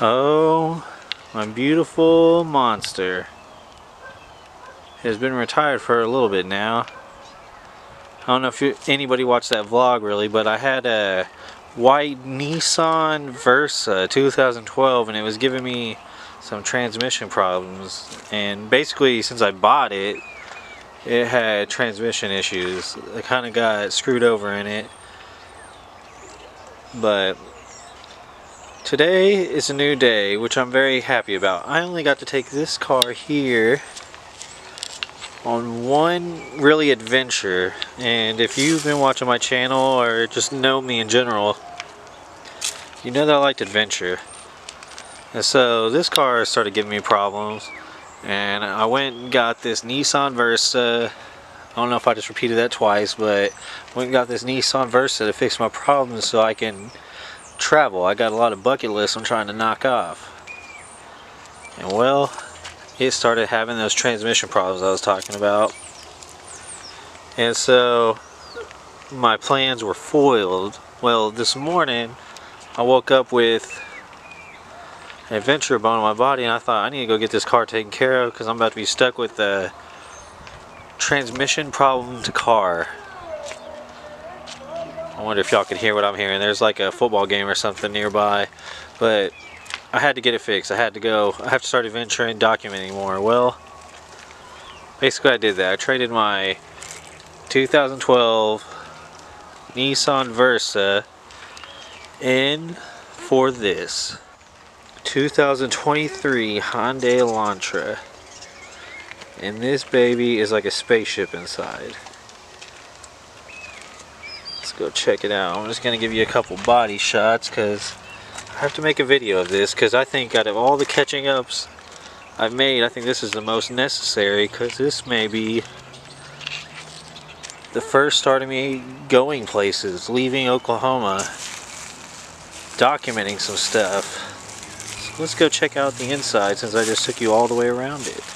Oh, my beautiful monster. Has been retired for a little bit now. I don't know if you, anybody watched that vlog really, but I had a white Nissan Versa 2012 and it was giving me some transmission problems. And basically since I bought it it had transmission issues. I kind of got screwed over in it. But today is a new day which I'm very happy about. I only got to take this car here on one really adventure and if you've been watching my channel or just know me in general you know that I liked adventure. And so this car started giving me problems and I went and got this Nissan Versa. I don't know if I just repeated that twice but went and got this Nissan Versa to fix my problems so I can travel I got a lot of bucket lists I'm trying to knock off and well it started having those transmission problems I was talking about. And so my plans were foiled. Well, this morning I woke up with an adventure bone in my body and I thought I need to go get this car taken care of because I'm about to be stuck with the transmission problem to car. I wonder if y'all can hear what I'm hearing. There's like a football game or something nearby. But I had to get it fixed. I had to go. I have to start adventuring, documenting more. Well, basically I did that. I traded my 2012 Nissan Versa in for this 2023 Hyundai Elantra. And this baby is like a spaceship inside. Go check it out. I'm just going to give you a couple body shots because I have to make a video of this because I think out of all the catching ups I've made, I think this is the most necessary because this may be the first start of me going places, leaving Oklahoma, documenting some stuff. So let's go check out the inside since I just took you all the way around it.